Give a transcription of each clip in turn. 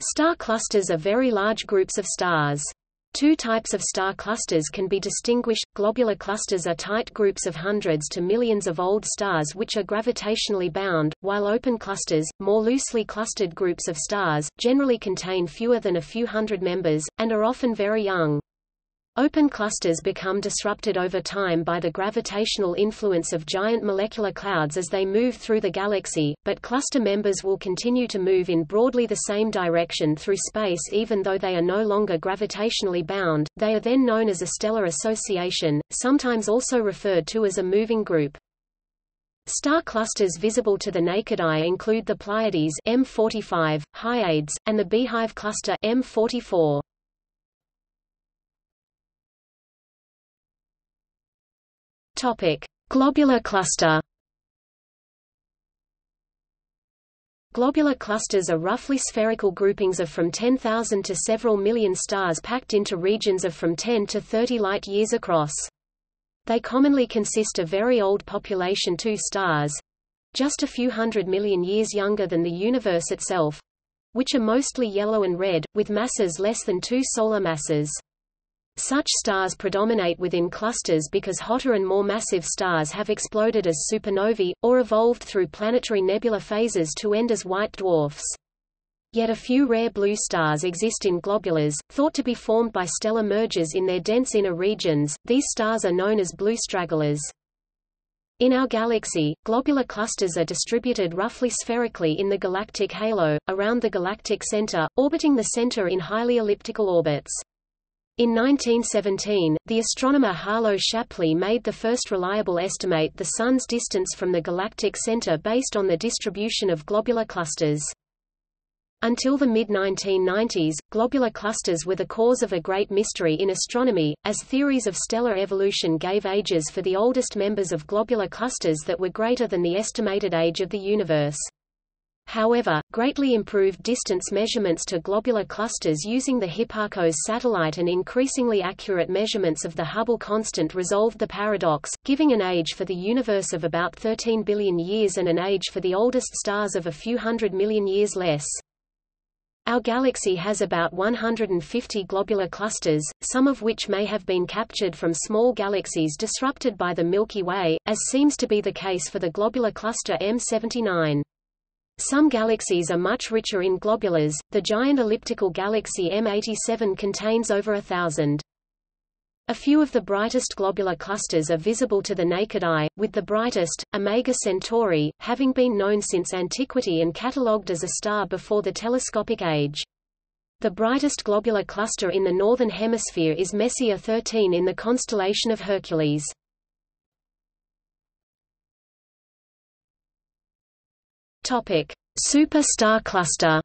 Star clusters are very large groups of stars. Two types of star clusters can be distinguished. Globular clusters are tight groups of hundreds to millions of old stars which are gravitationally bound, while open clusters, more loosely clustered groups of stars, generally contain fewer than a few hundred members, and are often very young. Open clusters become disrupted over time by the gravitational influence of giant molecular clouds as they move through the galaxy, but cluster members will continue to move in broadly the same direction through space even though they are no longer gravitationally bound. They are then known as a stellar association, sometimes also referred to as a moving group. Star clusters visible to the naked eye include the Pleiades M45, Hyades, and the Beehive cluster M44. Topic: Globular cluster. Globular clusters are roughly spherical groupings of from 10,000 to several million stars packed into regions of from 10 to 30 light-years across. They commonly consist of very old population II stars—just a few hundred million years younger than the universe itself—which are mostly yellow and red, with masses less than two solar masses. Such stars predominate within clusters because hotter and more massive stars have exploded as supernovae, or evolved through planetary nebula phases to end as white dwarfs. Yet a few rare blue stars exist in globulars, thought to be formed by stellar mergers in their dense inner regions. These stars are known as blue stragglers. In our galaxy, globular clusters are distributed roughly spherically in the galactic halo, around the galactic center, orbiting the center in highly elliptical orbits. In 1917, the astronomer Harlow Shapley made the first reliable estimate the Sun's distance from the galactic center based on the distribution of globular clusters. Until the mid-1990s, globular clusters were the cause of a great mystery in astronomy, as theories of stellar evolution gave ages for the oldest members of globular clusters that were greater than the estimated age of the universe. However, greatly improved distance measurements to globular clusters using the Hipparcos satellite and increasingly accurate measurements of the Hubble constant resolved the paradox, giving an age for the universe of about 13 billion years and an age for the oldest stars of a few hundred million years less. Our galaxy has about 150 globular clusters, some of which may have been captured from small galaxies disrupted by the Milky Way, as seems to be the case for the globular cluster M79. Some galaxies are much richer in globulars. The giant elliptical galaxy M87 contains over a thousand. A few of the brightest globular clusters are visible to the naked eye, with the brightest, Omega Centauri, having been known since antiquity and catalogued as a star before the telescopic age. The brightest globular cluster in the northern hemisphere is Messier 13 in the constellation of Hercules. Topic: Super star cluster.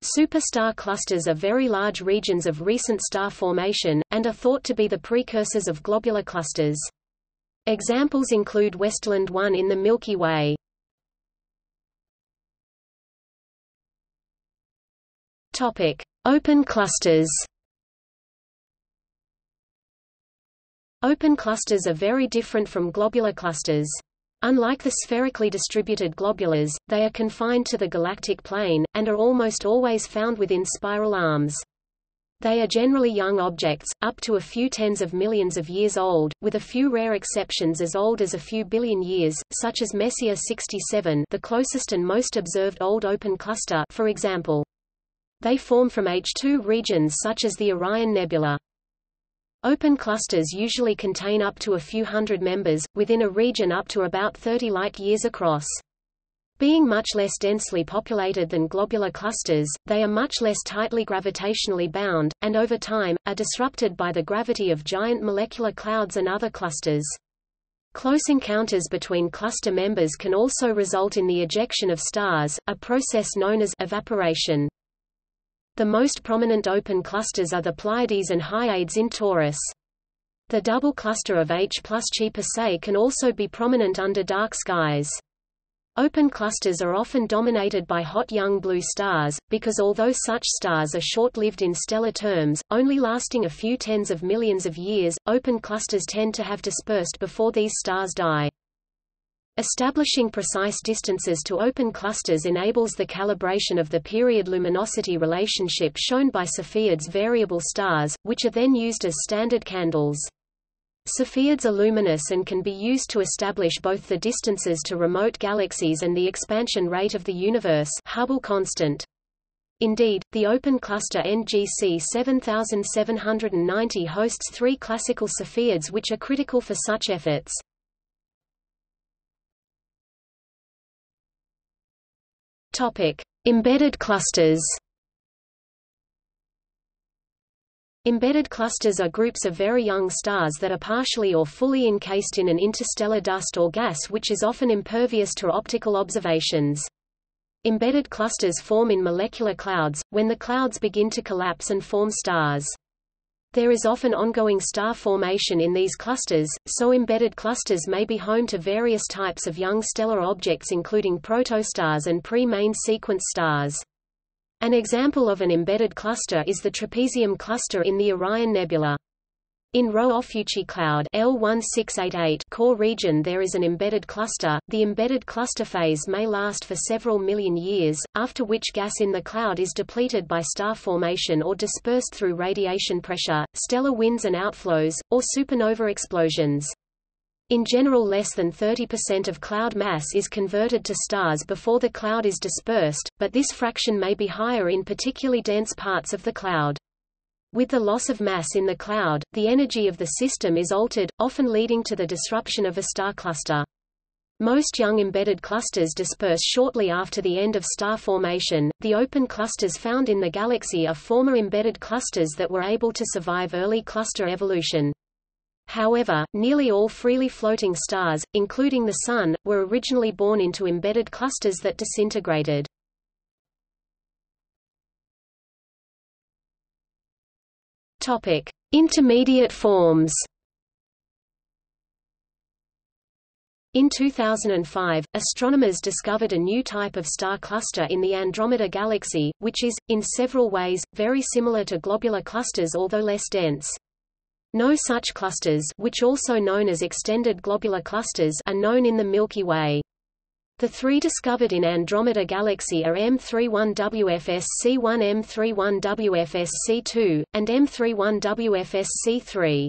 Super star clusters are very large regions of recent star formation, and are thought to be the precursors of globular clusters. Examples include Westerlund 1 in the Milky Way. Topic: Open clusters. Open clusters are very different from globular clusters. Unlike the spherically distributed globulars, they are confined to the galactic plane, and are almost always found within spiral arms. They are generally young objects, up to a few tens of millions of years old, with a few rare exceptions as old as a few billion years, such as Messier 67 the closest and most observed old open cluster for example. They form from H2 regions such as the Orion Nebula. Open clusters usually contain up to a few hundred members, within a region up to about 30 light-years across. Being much less densely populated than globular clusters, they are much less tightly gravitationally bound, and over time, are disrupted by the gravity of giant molecular clouds and other clusters. Close encounters between cluster members can also result in the ejection of stars, a process known as evaporation. The most prominent open clusters are the Pleiades and Hyades in Taurus. The double cluster of H plus Chi Persei can also be prominent under dark skies. Open clusters are often dominated by hot young blue stars, because although such stars are short-lived in stellar terms, only lasting a few tens of millions of years, open clusters tend to have dispersed before these stars die. Establishing precise distances to open clusters enables the calibration of the period-luminosity relationship shown by Cepheids variable stars, which are then used as standard candles. Cepheids are luminous and can be used to establish both the distances to remote galaxies and the expansion rate of the universe Hubble constant. Indeed, the open cluster NGC 7790 hosts three classical Cepheids which are critical for such efforts. Topic: Embedded clusters. Embedded clusters are groups of very young stars that are partially or fully encased in an interstellar dust or gas which is often impervious to optical observations. Embedded clusters form in molecular clouds, when the clouds begin to collapse and form stars. There is often ongoing star formation in these clusters, so embedded clusters may be home to various types of young stellar objects including protostars and pre-main sequence stars. An example of an embedded cluster is the trapezium cluster in the Orion Nebula. In Rho Ophiuchi cloud L1688 core region there is an embedded cluster. The embedded cluster phase may last for several million years, after which gas in the cloud is depleted by star formation or dispersed through radiation pressure, stellar winds and outflows, or supernova explosions. In general less than 30% of cloud mass is converted to stars before the cloud is dispersed, but this fraction may be higher in particularly dense parts of the cloud. With the loss of mass in the cloud, the energy of the system is altered, often leading to the disruption of a star cluster. Most young embedded clusters disperse shortly after the end of star formation. The open clusters found in the galaxy are former embedded clusters that were able to survive early cluster evolution. However, nearly all freely floating stars, including the Sun, were originally born into embedded clusters that disintegrated. Topic: Intermediate forms. In 2005, astronomers discovered a new type of star cluster in the Andromeda Galaxy, which is, in several ways, very similar to globular clusters although less dense. No such clusters which also known as extended globular clusters are known in the Milky Way. The three discovered in Andromeda Galaxy are M31WFS-C1 M31WFS-C2, and M31WFS-C3.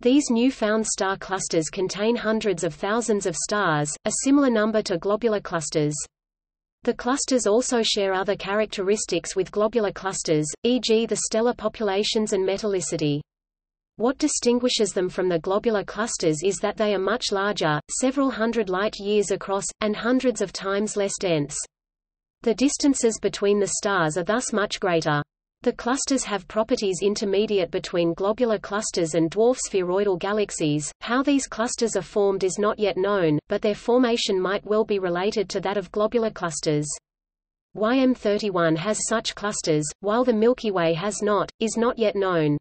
These new found star clusters contain hundreds of thousands of stars, a similar number to globular clusters. The clusters also share other characteristics with globular clusters, e.g. the stellar populations and metallicity. What distinguishes them from the globular clusters is that they are much larger, several hundred light-years across, and hundreds of times less dense. The distances between the stars are thus much greater. The clusters have properties intermediate between globular clusters and dwarf spheroidal galaxies. How these clusters are formed is not yet known, but their formation might well be related to that of globular clusters. Why M31 has such clusters, while the Milky Way has not, is not yet known.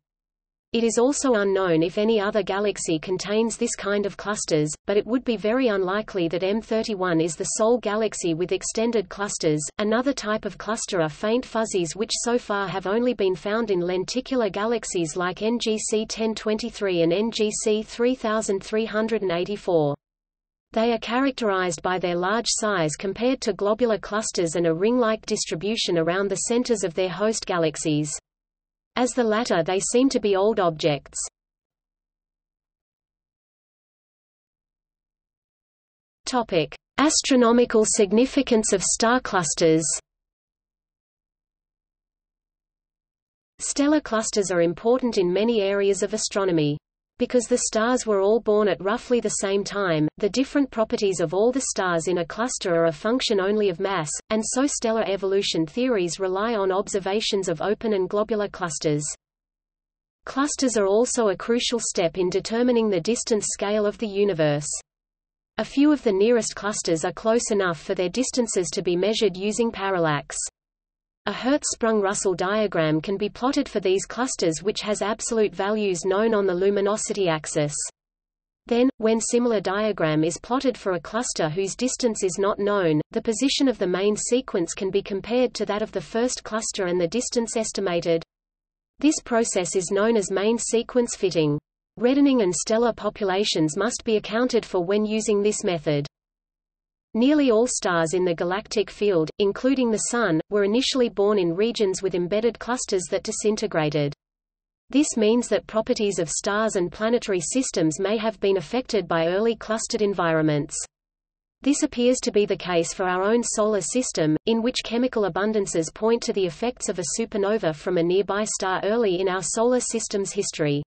It is also unknown if any other galaxy contains this kind of clusters, but it would be very unlikely that M31 is the sole galaxy with extended clusters. Another type of cluster are faint fuzzies which so far have only been found in lenticular galaxies like NGC 1023 and NGC 3384. They are characterized by their large size compared to globular clusters and a ring-like distribution around the centers of their host galaxies. As the latter they seem to be old objects. Topic: Astronomical significance of star clusters. Stellar clusters are important in many areas of astronomy. Because the stars were all born at roughly the same time, the different properties of all the stars in a cluster are a function only of mass, and so stellar evolution theories rely on observations of open and globular clusters. Clusters are also a crucial step in determining the distance scale of the universe. A few of the nearest clusters are close enough for their distances to be measured using parallax. A Hertzsprung-Russell diagram can be plotted for these clusters which has absolute values known on the luminosity axis. Then, when similar diagram is plotted for a cluster whose distance is not known, the position of the main sequence can be compared to that of the first cluster and the distance estimated. This process is known as main sequence fitting. Reddening and stellar populations must be accounted for when using this method. Nearly all stars in the galactic field, including the Sun, were initially born in regions with embedded clusters that disintegrated. This means that properties of stars and planetary systems may have been affected by early clustered environments. This appears to be the case for our own solar system, in which chemical abundances point to the effects of a supernova from a nearby star early in our solar system's history.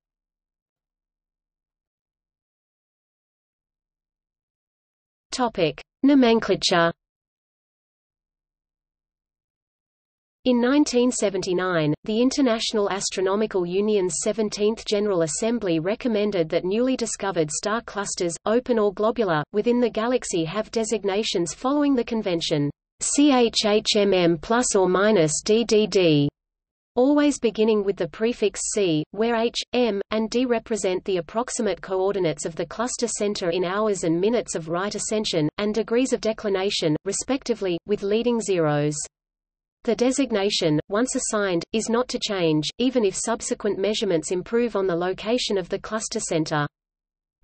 Topic: Nomenclature. In 1979, the International Astronomical Union's 17th General Assembly recommended that newly discovered star clusters, open or globular, within the galaxy have designations following the convention CHHMM plus or minus DDD, always beginning with the prefix C, where H, M, and D represent the approximate coordinates of the cluster center in hours and minutes of right ascension, and degrees of declination, respectively, with leading zeros. The designation, once assigned, is not to change, even if subsequent measurements improve on the location of the cluster center.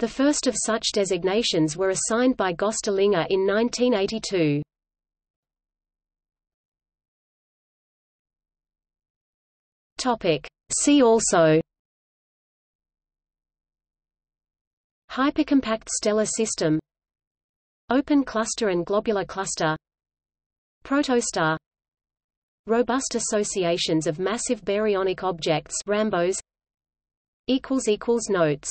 The first of such designations were assigned by Gösta Lyngå in 1982. Topic. See also Hypercompact stellar system Open cluster and globular cluster Protostar Robust associations of massive baryonic objects RAMBOs Notes